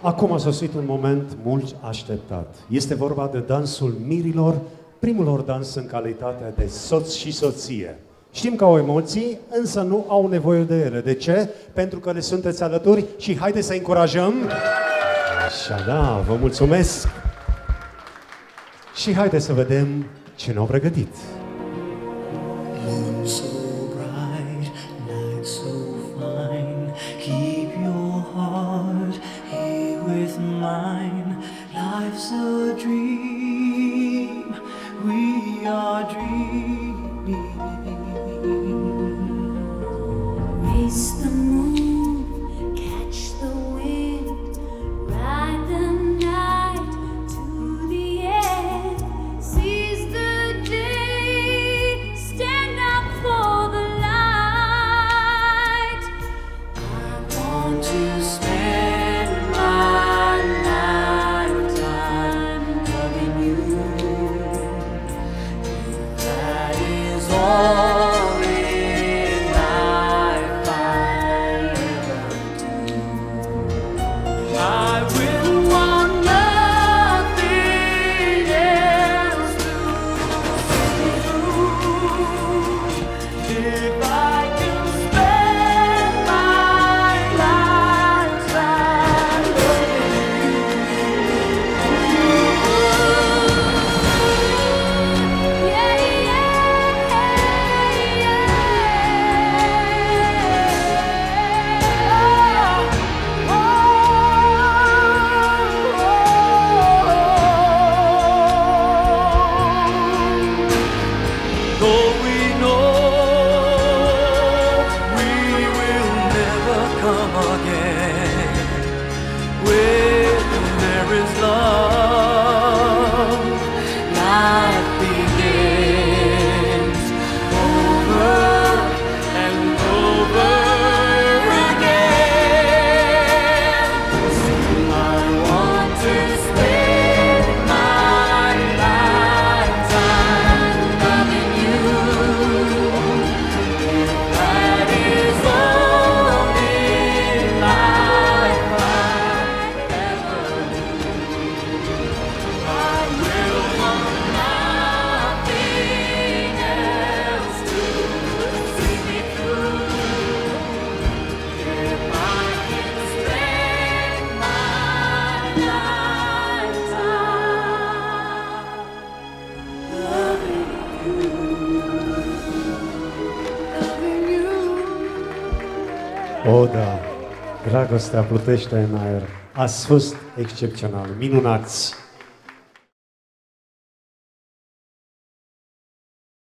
Acum a sosit un moment mult așteptat. Este vorba de dansul mirilor, primul lor dans în calitate de soț și soție. Știm că au emoții, însă nu au nevoie de ele. De ce? Pentru că le sunteți alături și haideți să încurajăm. Așa, da, vă mulțumesc. Și haideți să vedem ce ne-au pregătit. Moon Race the moon, 캄캄하게 O, da, dragostea plutește în aer. Ați fost excepțional, minunați!